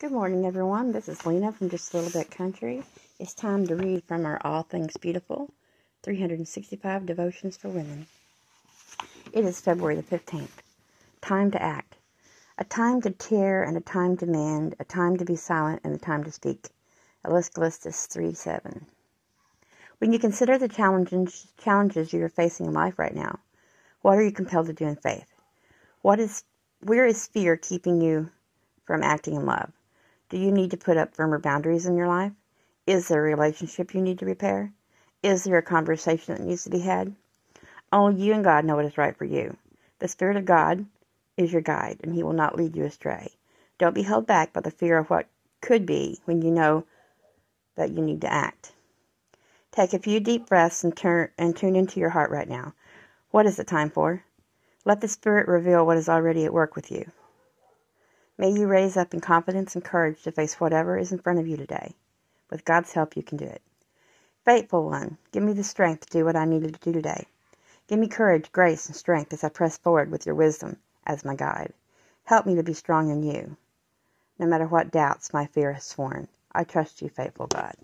Good morning, everyone. This is Lena from Just a Little Bit Country. It's time to read from our All Things Beautiful 365 Devotions for Women. It is February the 15th. Time to act. A time to tear and a time to mend, a time to be silent and a time to speak. Ecclesiastes 3 7. When you consider the challenges, challenges you are facing in life right now, what are you compelled to do in faith? What is, where is fear keeping you from acting in love? Do you need to put up firmer boundaries in your life? Is there a relationship you need to repair? Is there a conversation that needs to be had? Only you and God know what is right for you. The Spirit of God is your guide, and He will not lead you astray. Don't be held back by the fear of what could be when you know that you need to act. Take a few deep breaths and turn and tune into your heart right now. What is it time for? Let the Spirit reveal what is already at work with you. May you raise up in confidence and courage to face whatever is in front of you today. With God's help, you can do it. Faithful one, give me the strength to do what I needed to do today. Give me courage, grace, and strength as I press forward with your wisdom as my guide. Help me to be strong in you. No matter what doubts my fear has sworn, I trust you, faithful God.